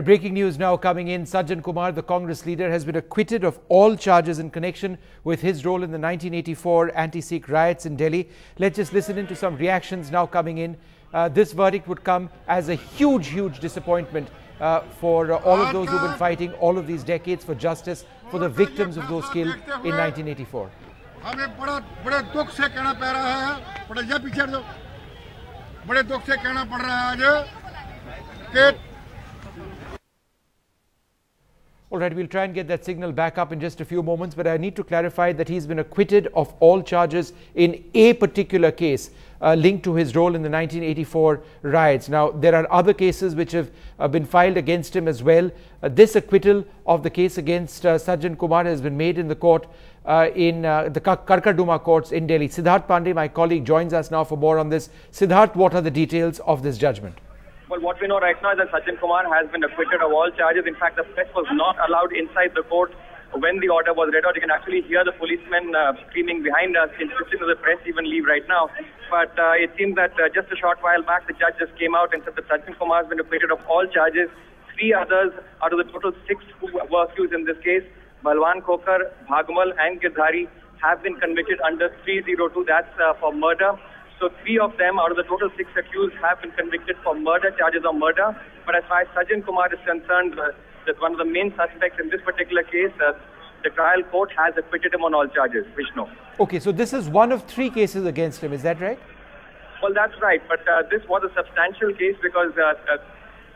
Breaking news now coming in. Sajjan Kumar, the Congress leader, has been acquitted of all charges in connection with his role in the 1984 anti-Sikh riots in Delhi. Let's just listen into some reactions now coming in. Uh, this verdict would come as a huge, huge disappointment uh, for uh, all of those who've been fighting all of these decades for justice for the victims of those killed in 1984. हमें बड़ा बड़े दुख से कहना पड़ रहा है बड़े या पीछे दो बड़े दुख से कहना पड़ रहा है आज कि All right, we'll try and get that signal back up in just a few moments, but I need to clarify that he's been acquitted of all charges in a particular case uh, linked to his role in the 1984 riots. Now, there are other cases which have uh, been filed against him as well. Uh, this acquittal of the case against uh, Sajjan Kumar has been made in the court uh, in uh, the Karkarduma courts in Delhi. Siddharth Pandey, my colleague, joins us now for more on this. Siddharth, what are the details of this judgment? Well, what we know right now is that Sajjan Kumar has been acquitted of all charges. In fact, the press was not allowed inside the court when the order was read out. You can actually hear the policemen uh, screaming behind us, insisting that the press even leave right now. But uh, it seems that uh, just a short while back, the judge just came out and said that Sajjan Kumar has been acquitted of all charges. Three others out of the total six who were accused in this case, Balwan Khokar, Bhagmal, and Girdhari, have been convicted under 302. That's uh, for murder. So three of them out of the total six accused have been convicted for murder, charges of murder. But as far as Sajjan Kumar is concerned, uh, that one of the main suspects in this particular case, uh, the trial court has acquitted him on all charges. Vishnu. Okay, so this is one of three cases against him, is that right? Well, that's right. But uh, this was a substantial case because uh, uh,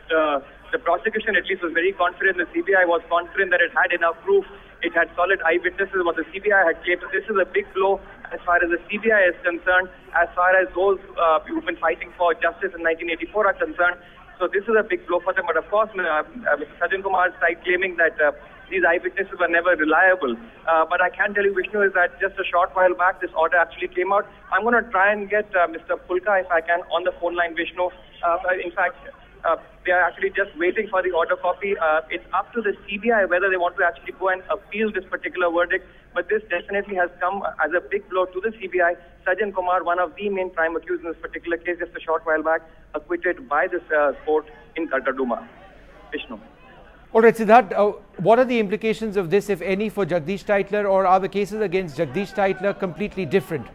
the, the prosecution at least was very confident. The CBI was confident that it had enough proof. It had solid eyewitnesses. What the CBI had claimed. This is a big blow as far as the CBI is concerned, as far as those uh, who've been fighting for justice in 1984 are concerned. So this is a big blow for them. But of course, uh, uh, Mr. Sajjan Kumar's side claiming that uh, these eyewitnesses were never reliable. Uh, but I can tell you, Vishnu, is that just a short while back, this order actually came out. I'm going to try and get uh, Mr. Phoolka, if I can, on the phone line, Vishnu. Uh, in fact, uh, they are actually just waiting for the order copy. Uh, it's up to the CBI whether they want to actually go and appeal this particular verdict. But this definitely has come as a big blow to the CBI. Sajjan Kumar, one of the main prime accused in this particular case, just a short while back, acquitted by this uh, court in Karkarduma. Vishnu. All right, Siddharth, uh, what are the implications of this, if any, for Jagdish Tytler, or are the cases against Jagdish Tytler completely different?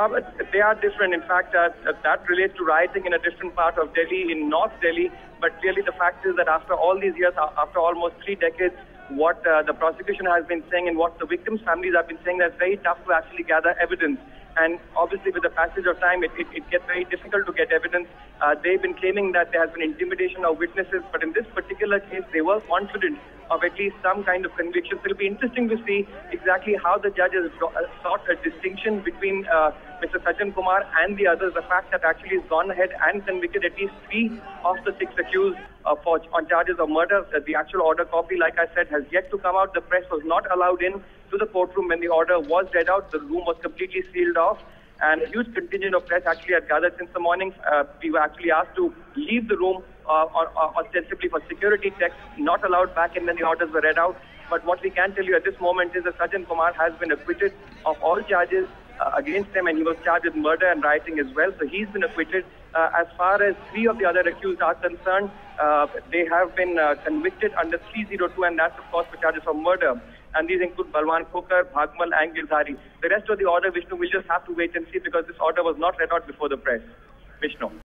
Uh, they are different. In fact, uh, that relates to rioting in a different part of Delhi, in North Delhi. But clearly, the fact is that after all these years, after almost three decades, what uh, the prosecution has been saying and what the victims' families have been saying, that it's very tough to actually gather evidence. And obviously, with the passage of time, it, it, it gets very difficult to get evidence. Uh, they've been claiming that there has been intimidation of witnesses, but in this particular case, they were confident of at least some kind of conviction. So it'll be interesting to see exactly how the judges uh, sought a distinction between uh, Mr. Sajjan Kumar and the others. The fact that actually he's gone ahead and convicted at least three of the six accused uh, for, on charges of murder. Uh, the actual order copy, like I said, has yet to come out. The press was not allowed in to the courtroom when the order was read out. The room was completely sealed off. And a huge contingent of press actually had gathered since the morning. Uh, we were actually asked to leave the room uh, or, or ostensibly for security checks, not allowed back in when the orders were read out. But what we can tell you at this moment is that Sajjan Kumar has been acquitted of all charges uh, against him and he was charged with murder and rioting as well. So he's been acquitted. Uh, as far as three of the other accused are concerned, uh, they have been uh, convicted under 302 and that's of course for charges of murder. And these include Balwan Khokar, Bhagmal and Girdhari. The rest of the order, Vishnu, we'll just have to wait and see because this order was not read out before the press. Vishnu.